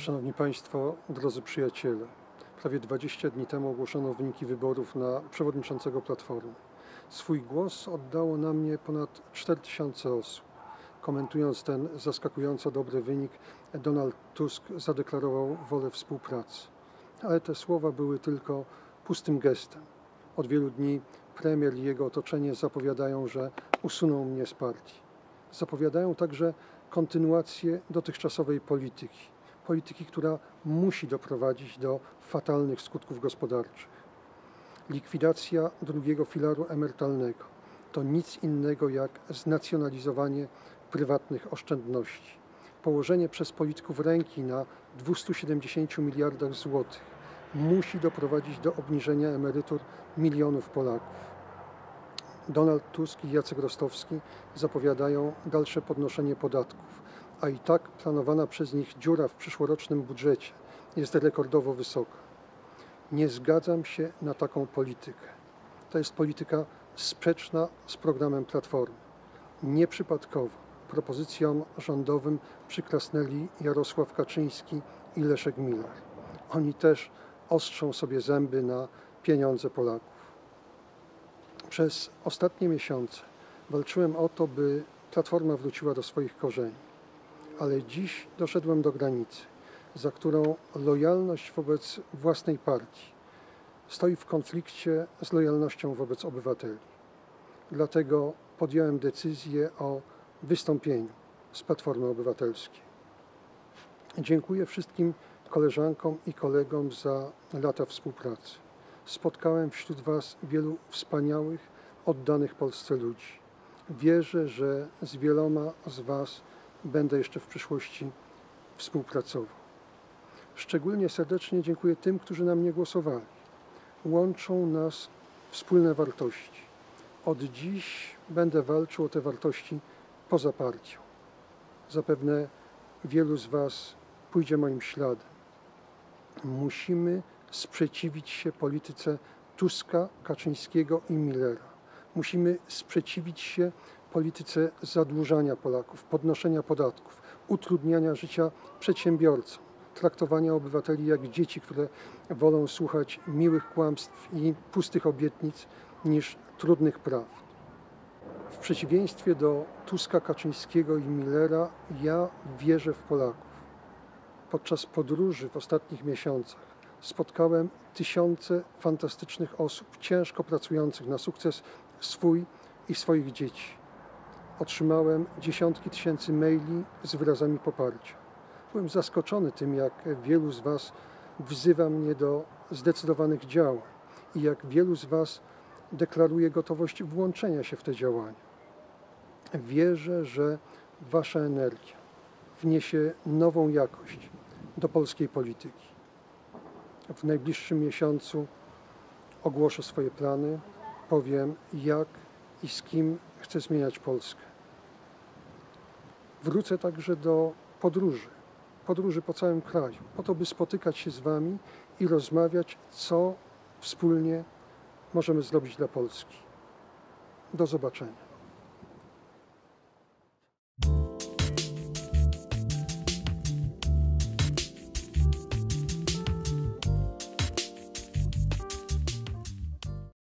Szanowni Państwo, drodzy przyjaciele, prawie 20 dni temu ogłoszono wyniki wyborów na przewodniczącego Platformy. Swój głos oddało na mnie ponad 4000 osób. Komentując ten zaskakująco dobry wynik, Donald Tusk zadeklarował wolę współpracy. Ale te słowa były tylko pustym gestem. Od wielu dni premier i jego otoczenie zapowiadają, że usuną mnie z partii. Zapowiadają także kontynuację dotychczasowej polityki. Polityki, która musi doprowadzić do fatalnych skutków gospodarczych. Likwidacja drugiego filaru emerytalnego to nic innego jak znacjonalizowanie prywatnych oszczędności. Położenie przez polityków ręki na 270 miliardach złotych musi doprowadzić do obniżenia emerytur milionów Polaków. Donald Tusk i Jacek Rostowski zapowiadają dalsze podnoszenie podatków, a i tak planowana przez nich dziura w przyszłorocznym budżecie jest rekordowo wysoka. Nie zgadzam się na taką politykę. To jest polityka sprzeczna z programem Platformy. Nieprzypadkowo propozycjom rządowym przyklasnęli Jarosław Kaczyński i Leszek Miller. Oni też ostrzą sobie zęby na pieniądze Polaków. Przez ostatnie miesiące walczyłem o to, by Platforma wróciła do swoich korzeni, ale dziś doszedłem do granicy, za którą lojalność wobec własnej partii stoi w konflikcie z lojalnością wobec obywateli. Dlatego podjąłem decyzję o wystąpieniu z Platformy Obywatelskiej. Dziękuję wszystkim koleżankom i kolegom za lata współpracy. Spotkałem wśród Was wielu wspaniałych, oddanych Polsce ludzi. Wierzę, że z wieloma z Was będę jeszcze w przyszłości współpracował. Szczególnie serdecznie dziękuję tym, którzy na mnie głosowali. Łączą nas wspólne wartości. Od dziś będę walczył o te wartości poza partią. Zapewne wielu z Was pójdzie moim śladem. Musimy sprzeciwić się polityce Tuska, Kaczyńskiego i Millera. Musimy sprzeciwić się polityce zadłużania Polaków, podnoszenia podatków, utrudniania życia przedsiębiorcom, traktowania obywateli jak dzieci, które wolą słuchać miłych kłamstw i pustych obietnic niż trudnych prawd. W przeciwieństwie do Tuska, Kaczyńskiego i Millera, ja wierzę w Polaków. Podczas podróży w ostatnich miesiącach spotkałem tysiące fantastycznych osób, ciężko pracujących na sukces swój i swoich dzieci. Otrzymałem dziesiątki tysięcy maili z wyrazami poparcia. Byłem zaskoczony tym, jak wielu z Was wzywa mnie do zdecydowanych działań i jak wielu z Was deklaruje gotowość włączenia się w te działania. Wierzę, że Wasza energia wniesie nową jakość do polskiej polityki. W najbliższym miesiącu ogłoszę swoje plany, powiem jak i z kim chcę zmieniać Polskę. Wrócę także do podróży, podróży po całym kraju, po to, by spotykać się z Wami i rozmawiać, co wspólnie możemy zrobić dla Polski. Do zobaczenia.